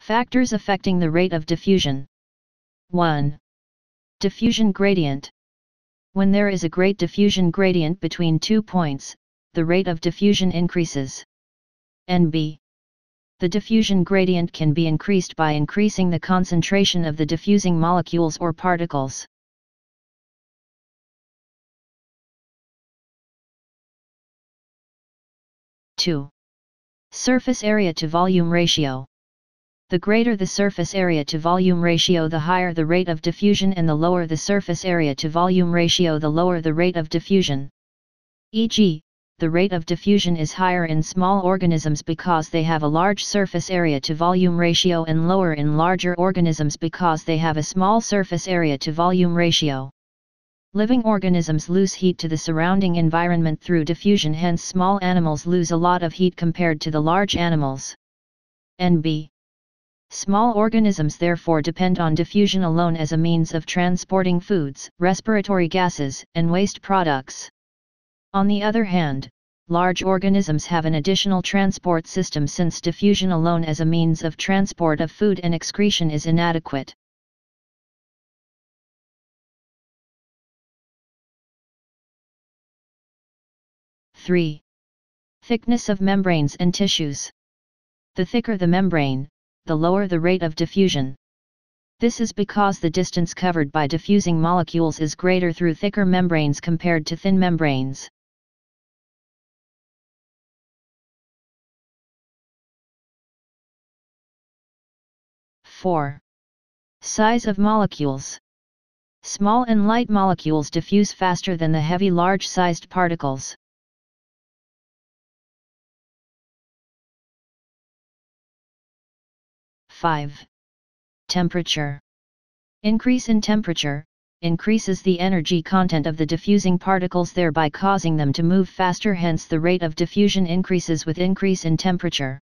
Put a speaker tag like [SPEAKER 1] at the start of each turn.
[SPEAKER 1] Factors affecting the rate of diffusion 1. Diffusion gradient. When there is a great diffusion gradient between two points, the rate of diffusion increases. NB. The diffusion gradient can be increased by increasing the concentration of the diffusing molecules or particles. Two. Surface area to volume ratio. The greater the surface area to volume ratio the higher the rate of diffusion and the lower the surface area to volume ratio the lower the rate of diffusion. E.g., the rate of diffusion is higher in small organisms because they have a large surface area to volume ratio and lower in larger organisms because they have a small surface area to volume ratio. Living organisms lose heat to the surrounding environment through diffusion hence small animals lose a lot of heat compared to the large animals. NB Small organisms therefore depend on diffusion alone as a means of transporting foods, respiratory gases, and waste products. On the other hand, large organisms have an additional transport system since diffusion alone as a means of transport of food and excretion is inadequate. Three. Thickness of membranes and tissues. The thicker the membrane, the lower the rate of diffusion. This is because the distance covered by diffusing molecules is greater through thicker membranes compared to thin membranes. Four. Size of molecules. Small and light molecules diffuse faster than the heavy large-sized particles. 5. Temperature. Increase in temperature, increases the energy content of the diffusing particles thereby causing them to move faster hence the rate of diffusion increases with increase in temperature.